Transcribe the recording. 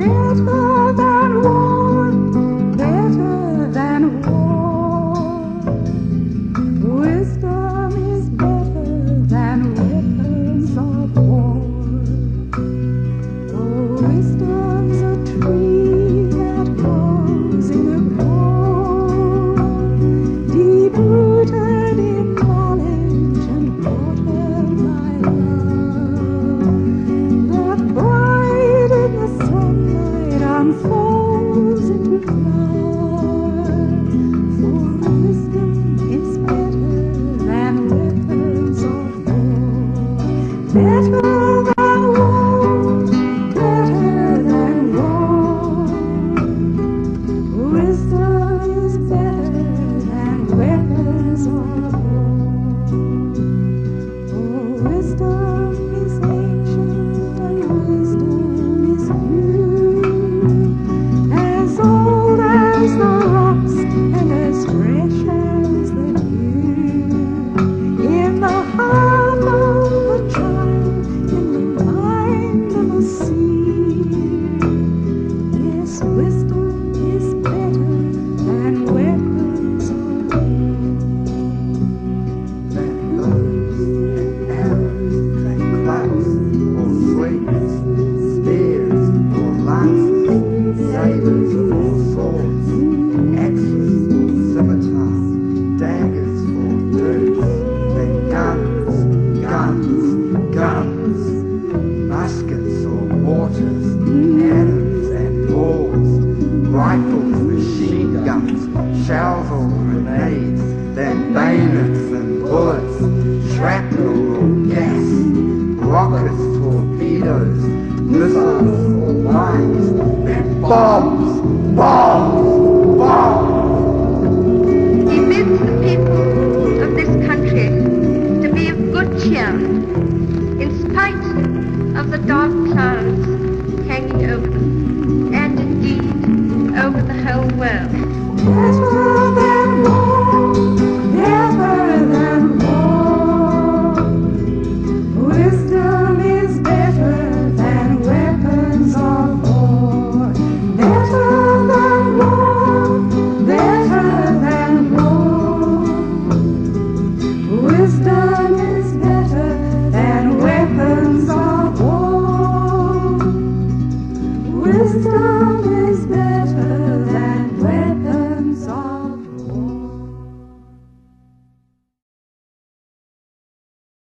That's sabers of all sorts, axes for scimitars, daggers for dirks, then guns guns, guns, muskets or mortars, cannons and balls, rifles, machine guns, shells or grenades, then bayonets and bullets, shrapnel or gas, rockets, torpedoes, missiles, mines, bombs, bombs, bombs. He bids the people of this country to be of good cheer.